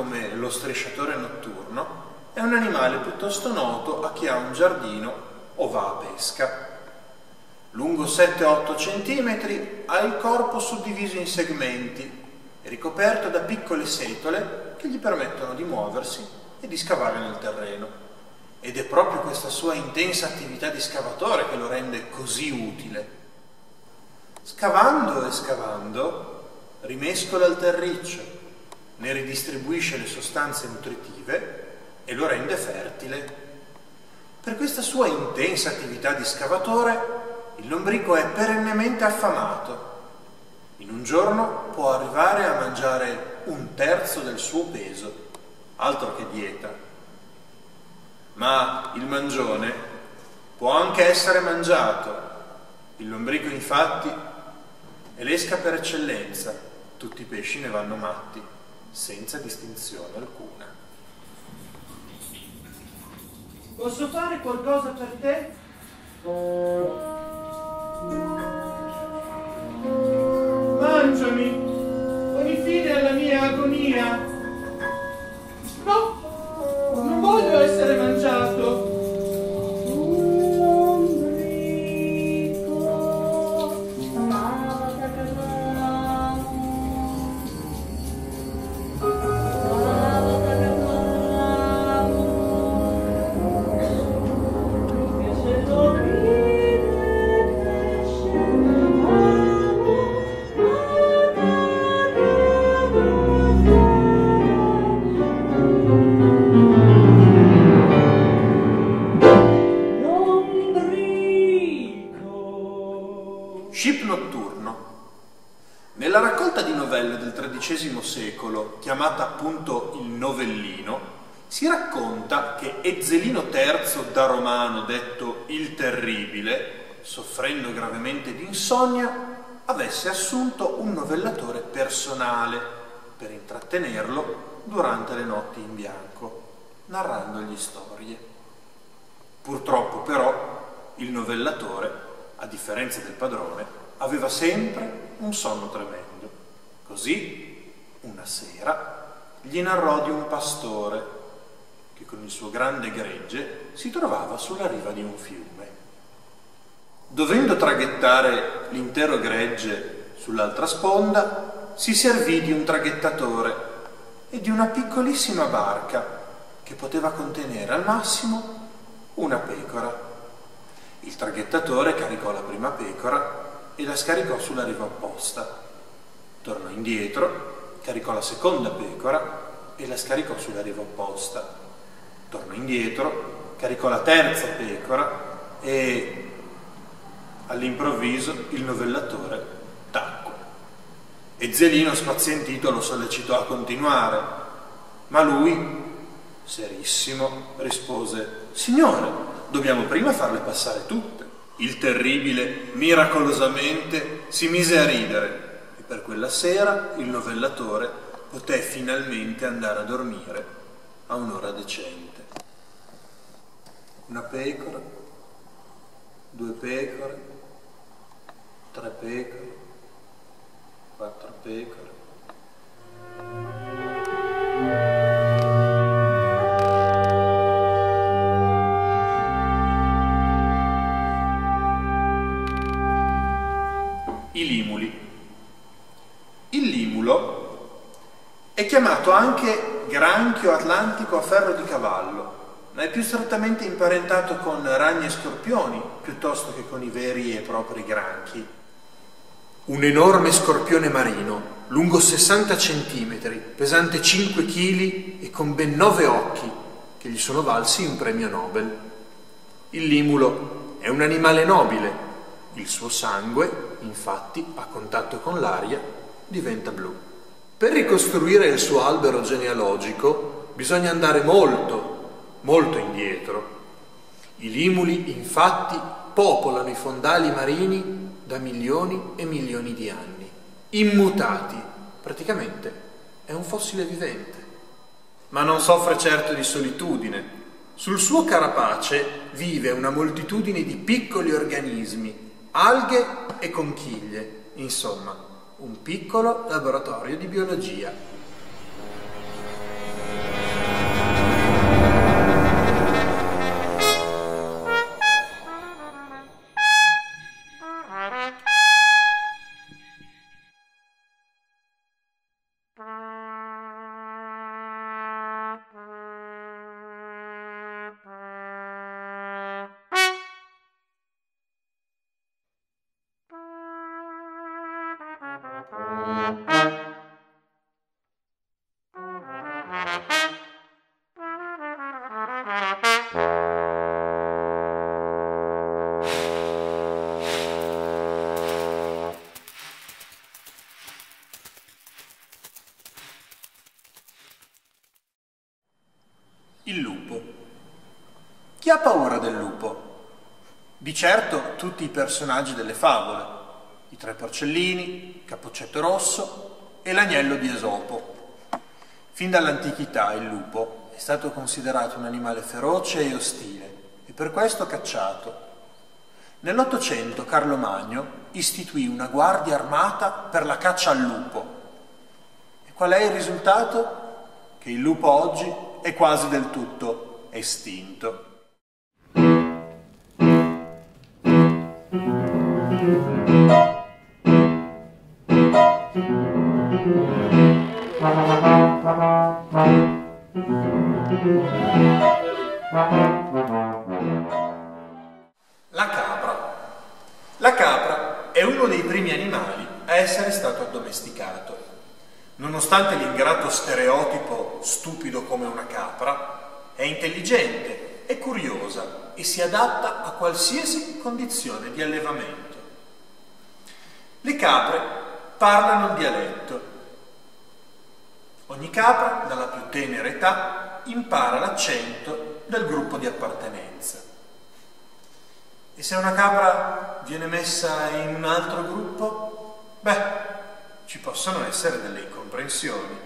come lo strisciatore notturno, è un animale piuttosto noto a chi ha un giardino o va a pesca. Lungo 7-8 cm, ha il corpo suddiviso in segmenti e ricoperto da piccole setole che gli permettono di muoversi e di scavare nel terreno. Ed è proprio questa sua intensa attività di scavatore che lo rende così utile. Scavando e scavando, rimescola il terriccio, ne ridistribuisce le sostanze nutritive e lo rende fertile. Per questa sua intensa attività di scavatore, il lombrico è perennemente affamato. In un giorno può arrivare a mangiare un terzo del suo peso, altro che dieta. Ma il mangione può anche essere mangiato. Il lombrico infatti è l'esca per eccellenza, tutti i pesci ne vanno matti, senza distinzione alcuna. Posso fare qualcosa per te? Mangiami, ogni fine alla mia agonia. Romano, detto il Terribile, soffrendo gravemente di insonnia, avesse assunto un novellatore personale per intrattenerlo durante le notti in bianco, narrandogli storie. Purtroppo però il novellatore a differenza del padrone, aveva sempre un sonno tremendo. Così, una sera, gli narrò di un pastore che con il suo grande gregge si trovava sulla riva di un fiume. Dovendo traghettare l'intero gregge sull'altra sponda, si servì di un traghettatore e di una piccolissima barca che poteva contenere al massimo una pecora. Il traghettatore caricò la prima pecora e la scaricò sulla riva opposta. Tornò indietro, caricò la seconda pecora e la scaricò sulla riva opposta. Tornò indietro, caricò la terza pecora e all'improvviso il novellatore tacque. E Zelino spazientito lo sollecitò a continuare, ma lui, serissimo, rispose, Signore, dobbiamo prima farle passare tutte. Il terribile, miracolosamente, si mise a ridere e per quella sera il novellatore poté finalmente andare a dormire a un'ora decente. Una pecora, due pecore, tre pecore, quattro pecore. I limuli. Il limulo è chiamato anche granchio atlantico a ferro di cavallo, ma è più strettamente imparentato con ragni e scorpioni piuttosto che con i veri e propri granchi. Un enorme scorpione marino, lungo 60 cm, pesante 5 kg e con ben 9 occhi, che gli sono valsi un premio Nobel. Il limulo è un animale nobile, il suo sangue, infatti, a contatto con l'aria, diventa blu. Per ricostruire il suo albero genealogico bisogna andare molto, molto indietro. I limuli, infatti, popolano i fondali marini da milioni e milioni di anni, immutati, praticamente è un fossile vivente. Ma non soffre certo di solitudine. Sul suo carapace vive una moltitudine di piccoli organismi alghe e conchiglie, Insomma, un piccolo laboratorio di biologia. Il lupo. Chi ha paura del lupo? Di certo tutti i personaggi delle favole, i tre porcellini, Cappuccetto Rosso e l'agnello di Esopo. Fin dall'antichità il lupo è stato considerato un animale feroce e ostile e per questo cacciato. Nell'Ottocento Carlo Magno istituì una guardia armata per la caccia al lupo. E qual è il risultato? Che il lupo oggi è quasi del tutto estinto. La capra. La capra è uno dei primi animali a essere stato addomesticato. Nonostante l'ingrato stereotipo stupido come una capra, è intelligente, è curiosa e si adatta a qualsiasi condizione di allevamento. Le capre parlano il dialetto. Ogni capra, dalla più tenera età, impara l'accento del gruppo di appartenenza. E se una capra viene messa in un altro gruppo, beh, ci possono essere delle incomprensioni.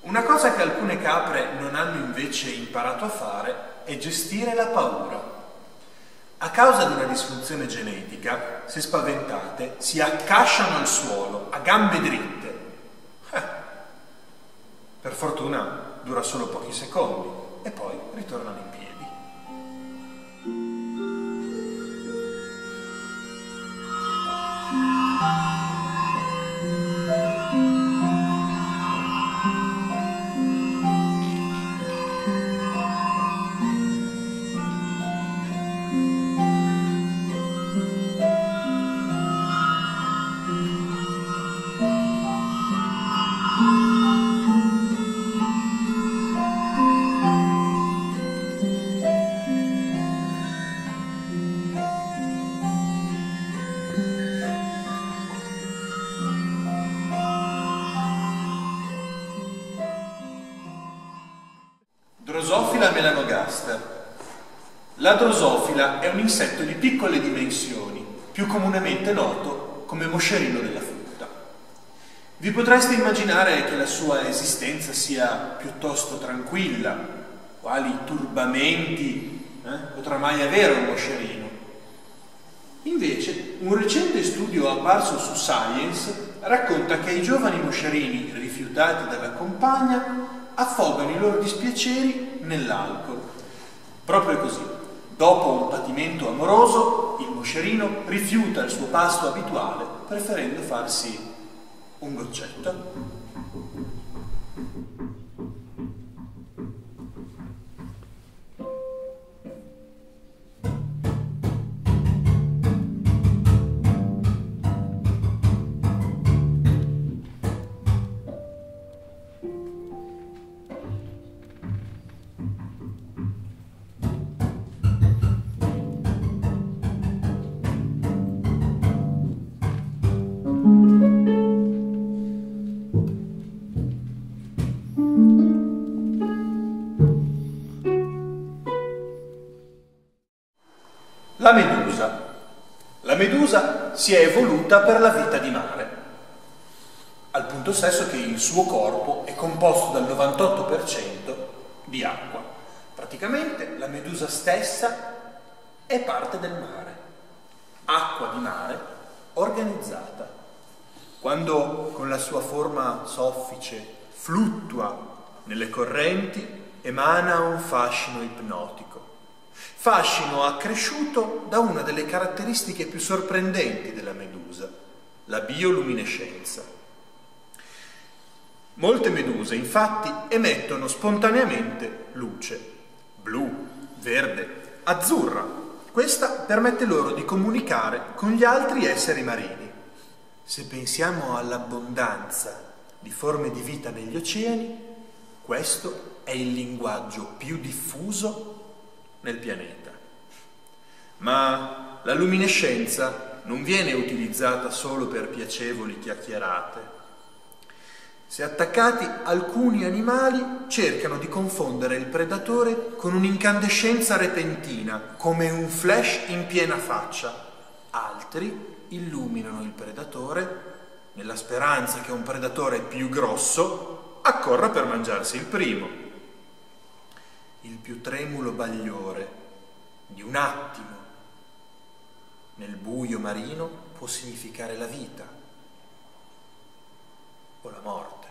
Una cosa che alcune capre non hanno invece imparato a fare è gestire la paura. A causa di una disfunzione genetica, se spaventate, si accasciano al suolo a gambe dritte. Per fortuna dura solo pochi secondi e poi ritornano in piedi. Drosofila melanogaster. La drosofila è un insetto di piccole dimensioni, più comunemente noto come moscerino della frutta. Vi potreste immaginare che la sua esistenza sia piuttosto tranquilla, quali turbamenti eh, potrà mai avere un moscerino. Invece, un recente studio apparso su Science racconta che i giovani moscerini rifiutati dalla compagna affogano i loro dispiaceri nell'alcol. Proprio così, dopo un patimento amoroso, il moscerino rifiuta il suo pasto abituale, preferendo farsi un goccetto. La medusa. La medusa si è evoluta per la vita di mare, al punto stesso che il suo corpo è composto dal 98% di acqua. Praticamente la medusa stessa è parte del mare, acqua di mare organizzata. Quando con la sua forma soffice fluttua nelle correnti, emana un fascino ipnotico. Fascino accresciuto da una delle caratteristiche più sorprendenti della medusa, la bioluminescenza. Molte meduse infatti emettono spontaneamente luce, blu, verde, azzurra. Questa permette loro di comunicare con gli altri esseri marini. Se pensiamo all'abbondanza di forme di vita negli oceani, questo è il linguaggio più diffuso nel pianeta. Ma la luminescenza non viene utilizzata solo per piacevoli chiacchierate. Se attaccati, alcuni animali cercano di confondere il predatore con un'incandescenza repentina, come un flash in piena faccia. Altri illuminano il predatore nella speranza che un predatore più grosso accorra per mangiarsi il primo. Il più tremulo bagliore di un attimo nel buio marino può significare la vita o la morte.